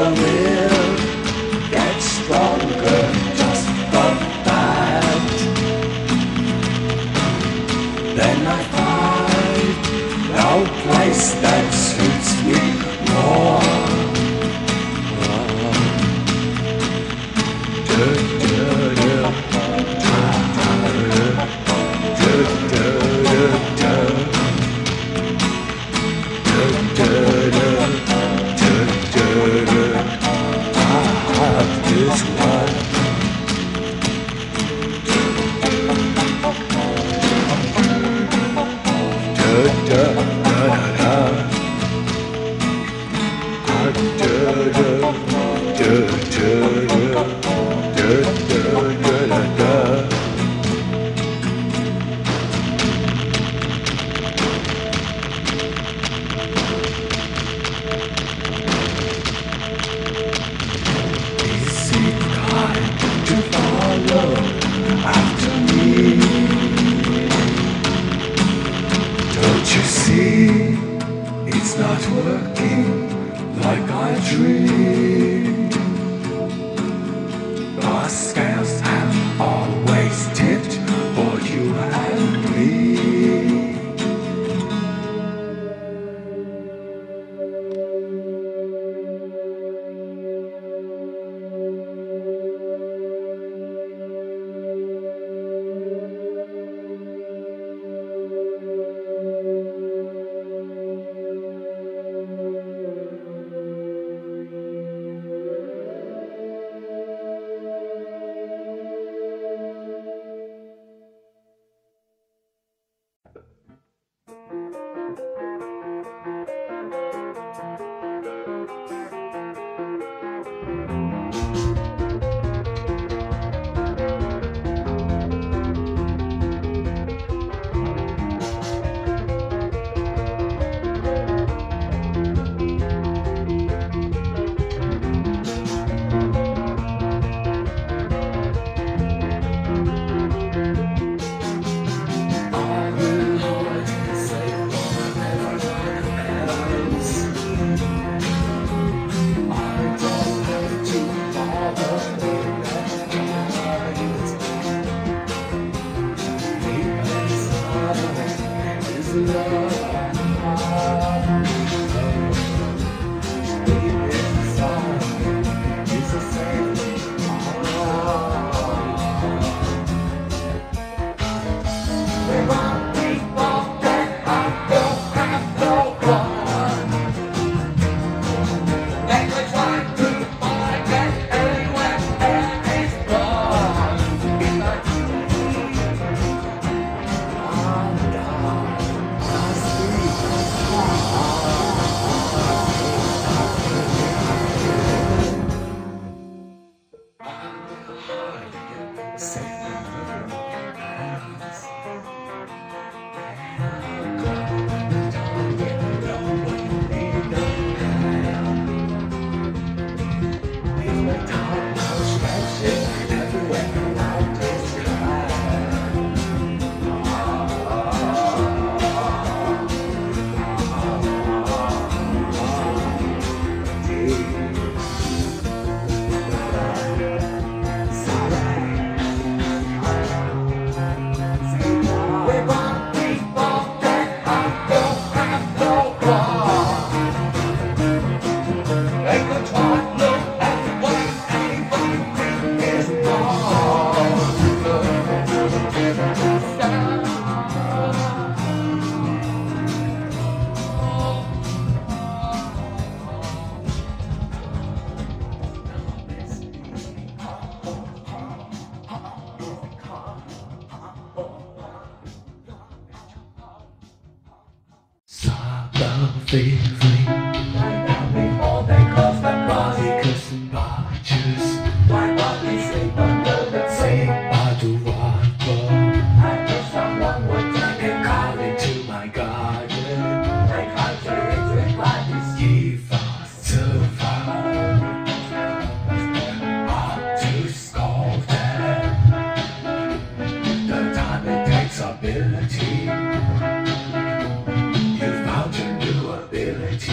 If like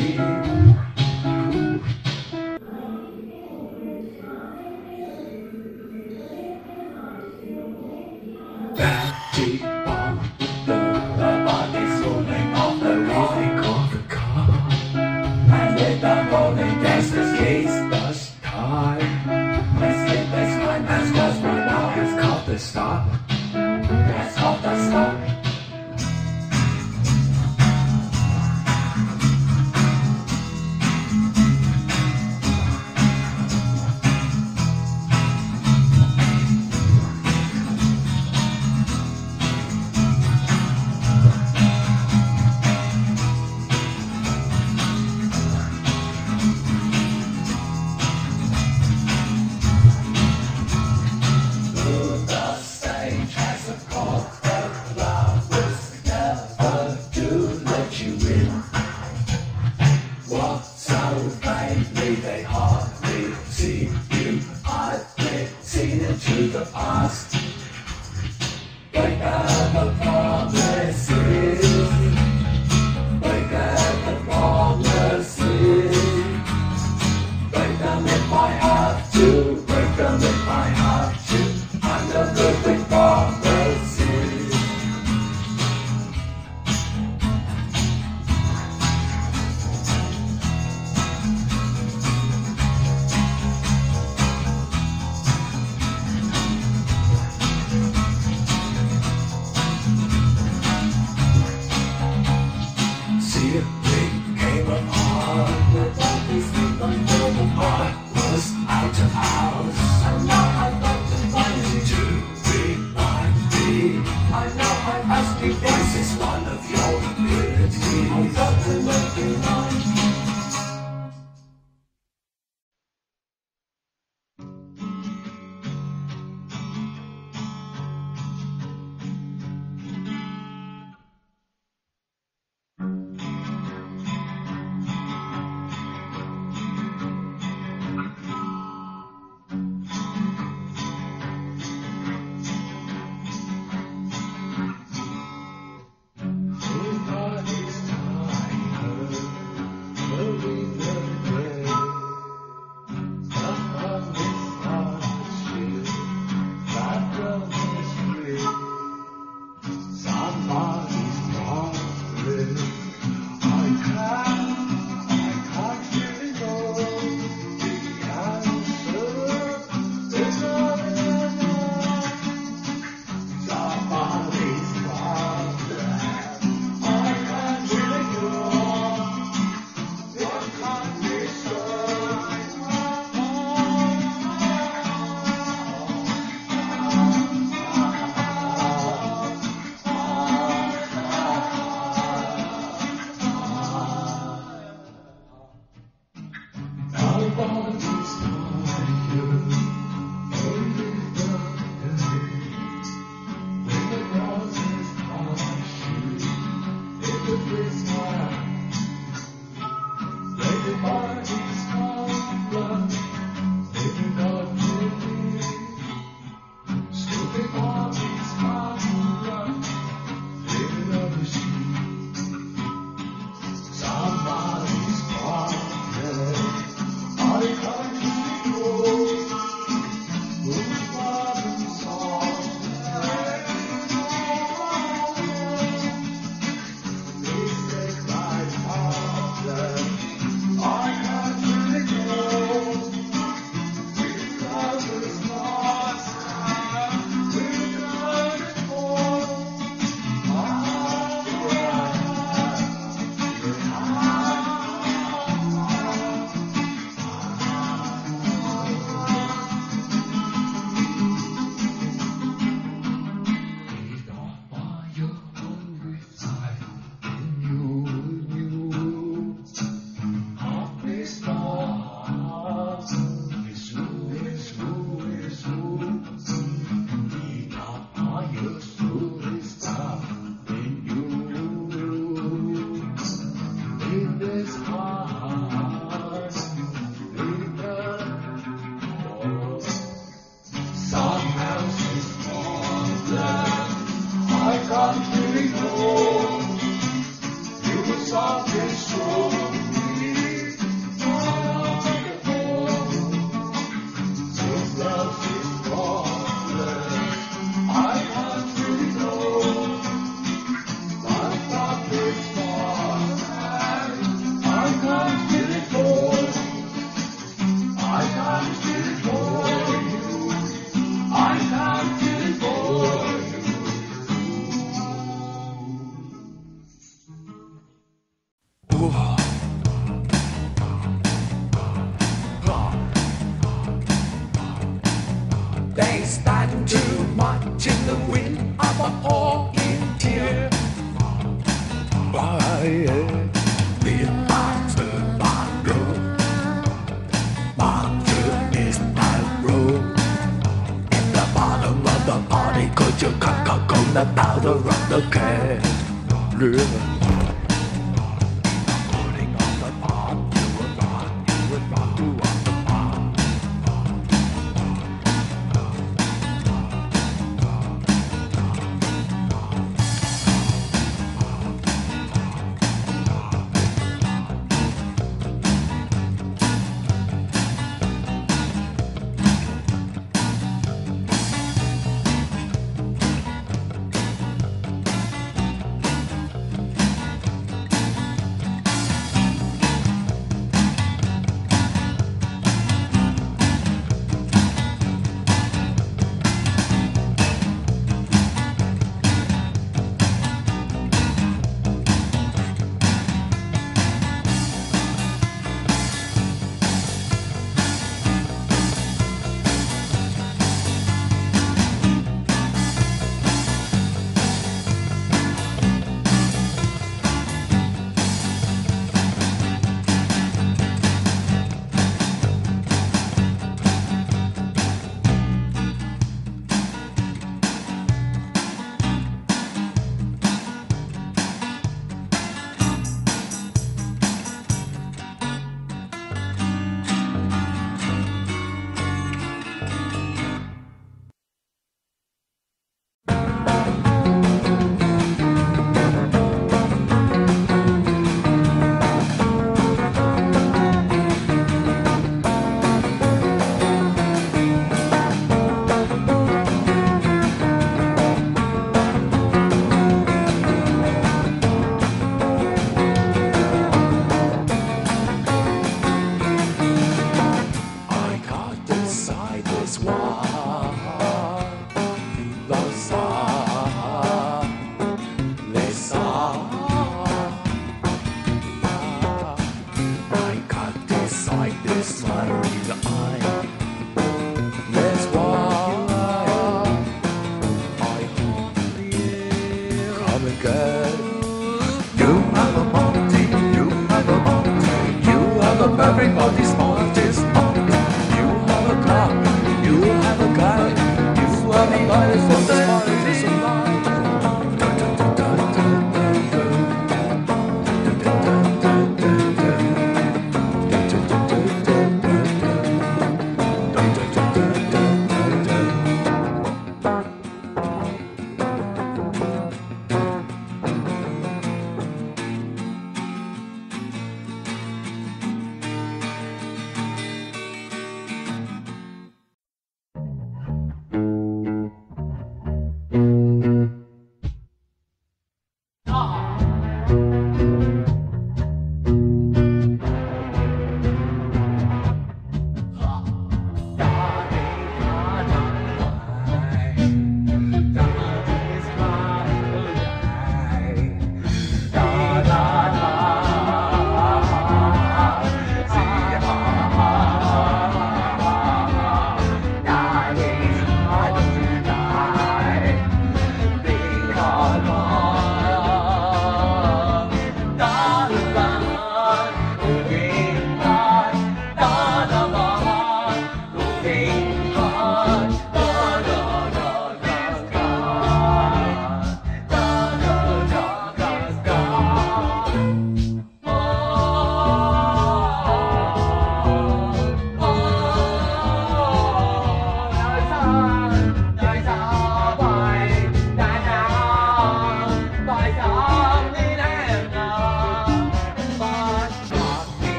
sleep.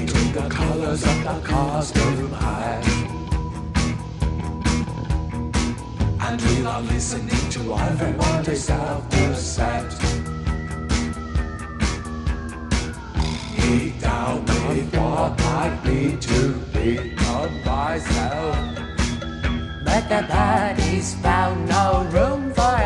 Between the colors of the costume hat. And we are listening to everybody's self-set. He down me what I'd be to be of myself. But the party's found no room for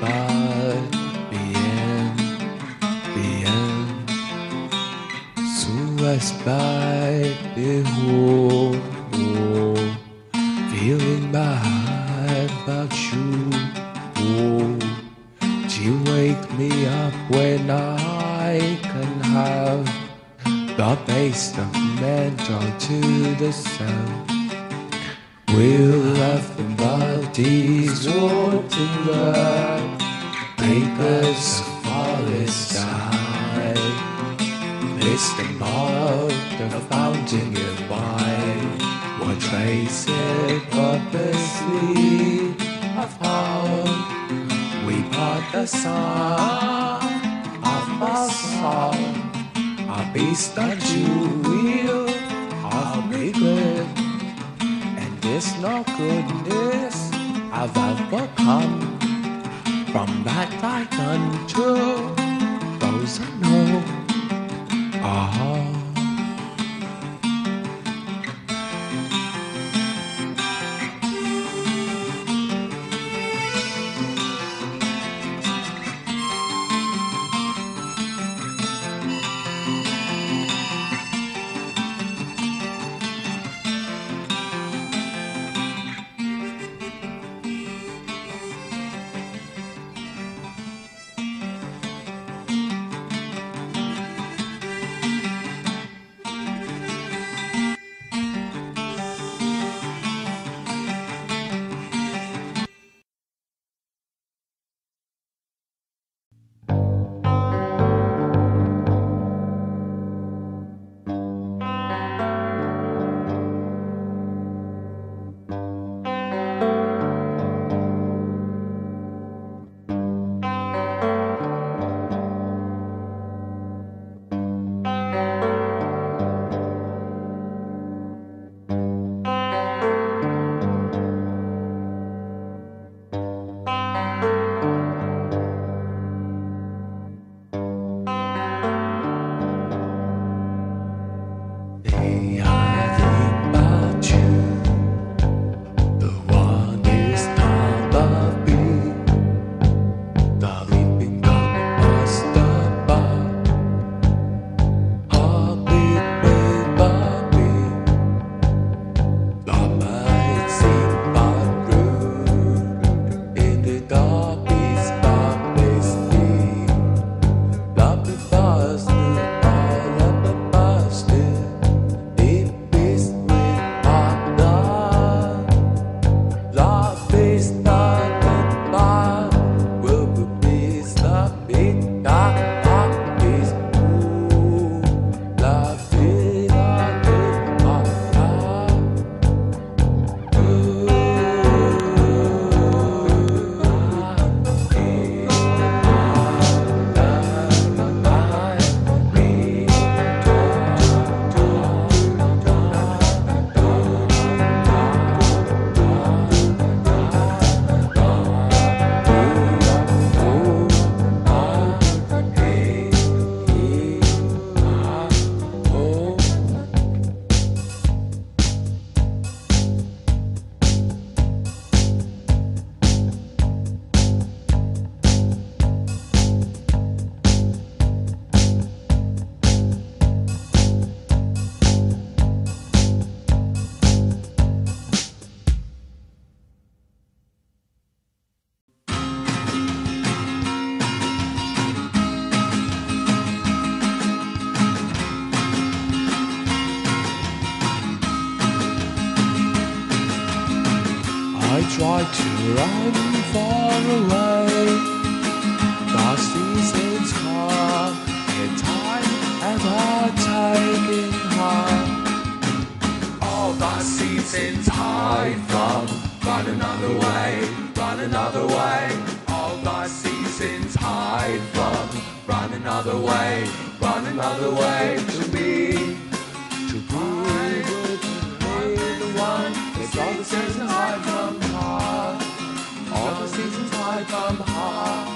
by end, the end. So I spied the whole, feeling bad about you. Oh, you wake me up when I can have the base of mental to the sound. We'll have the bodies rotting the papers of forest side. It's the mark the fountain nearby. What trace it purposely of how we part the song of our song. A beast that you will of regret. And this no goodness I've ever come from that done to those I know. Ah. Run far away. The seasons come in time ever taking harm. All the seasons hide from run another way, run another way. All the seasons hide from run another way, run another way to be. To be with the one that's all the seasons hide from the seasons hide from heart.